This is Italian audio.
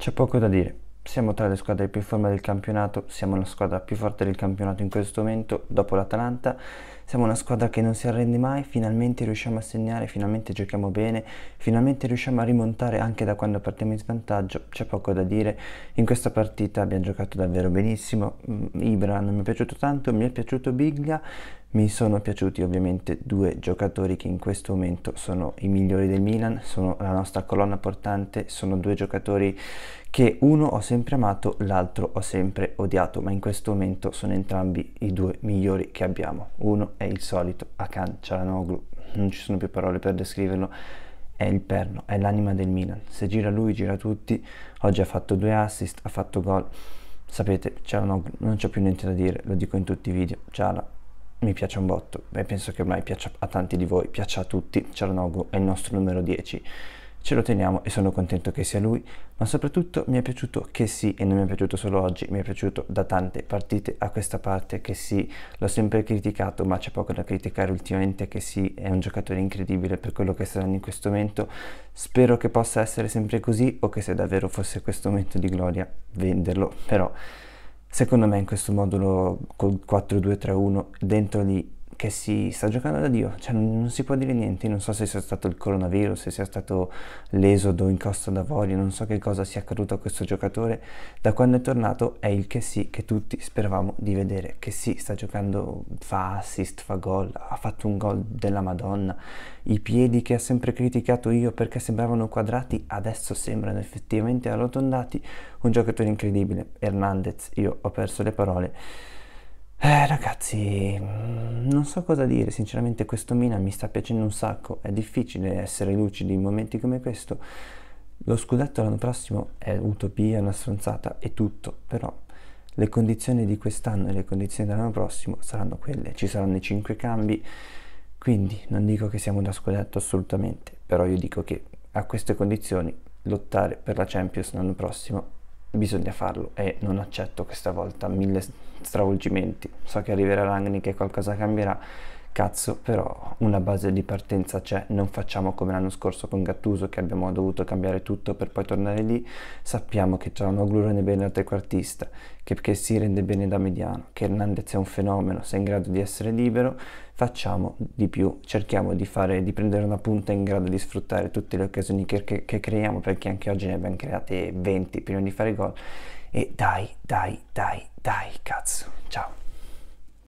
C'è poco da dire. Siamo tra le squadre più in forma del campionato, siamo la squadra più forte del campionato in questo momento, dopo l'Atalanta. Siamo una squadra che non si arrende mai, finalmente riusciamo a segnare, finalmente giochiamo bene, finalmente riusciamo a rimontare anche da quando partiamo in svantaggio. C'è poco da dire. In questa partita abbiamo giocato davvero benissimo. Mm, Ibra non mi è piaciuto tanto, mi è piaciuto Biglia, mi sono piaciuti ovviamente due giocatori che in questo momento sono i migliori del Milan, sono la nostra colonna portante, sono due giocatori che uno ho sempre amato, l'altro ho sempre odiato, ma in questo momento sono entrambi i due migliori che abbiamo. Uno è il solito Akan Cialanoglu, non ci sono più parole per descriverlo, è il perno, è l'anima del Milan. Se gira lui, gira tutti. Oggi ha fatto due assist, ha fatto gol. Sapete, Cialanoglu, non c'è più niente da dire, lo dico in tutti i video. Ciala mi piace un botto e penso che ormai piaccia a tanti di voi, piaccia a tutti. Cialanoglu è il nostro numero 10 ce lo teniamo e sono contento che sia lui, ma soprattutto mi è piaciuto che sì, e non mi è piaciuto solo oggi, mi è piaciuto da tante partite a questa parte che sì, l'ho sempre criticato, ma c'è poco da criticare ultimamente che sì, è un giocatore incredibile per quello che sta dando in questo momento, spero che possa essere sempre così o che se davvero fosse questo momento di gloria venderlo, però secondo me in questo modulo col 4-2-3-1 dentro lì che si sta giocando da Dio, cioè non, non, si può dire niente, non so se sia stato il coronavirus, se sia stato l'esodo in Costa d'Avorio, non so che cosa sia accaduto a questo giocatore, da quando è tornato è il che sì che tutti speravamo di vedere, che sì, sta giocando, fa assist, fa gol, ha fatto un gol della Madonna, i piedi che ha sempre criticato io perché sembravano quadrati, adesso sembrano effettivamente arrotondati, un giocatore incredibile, Hernandez, io ho perso le parole. Eh ragazzi, mm, non so cosa dire, sinceramente questo Milan mi sta piacendo un sacco, è difficile essere lucidi in momenti come questo. Lo scudetto l'anno prossimo è utopia, una stronzata, è tutto, però le condizioni di quest'anno e le condizioni dell'anno prossimo saranno quelle, ci saranno i cinque cambi, quindi non dico che siamo da scudetto assolutamente, però io dico che a queste condizioni lottare per la Champions l'anno prossimo bisogna farlo e non accetto questa volta mille stravolgimenti. So che arriverà Rangnick e qualcosa cambierà, cazzo, però una base di partenza c'è, non facciamo come l'anno scorso con Gattuso che abbiamo dovuto cambiare tutto per poi tornare lì, sappiamo che un rende bene da trequartista, che, che si rende bene da mediano, che Hernandez è un fenomeno, se è in grado di essere libero, facciamo di più, cerchiamo di, fare, di prendere una punta in grado di sfruttare tutte le occasioni che, che, che creiamo, perché anche oggi ne abbiamo create 20 prima di fare gol, e dai, dai, dai, dai, cazzo, ciao.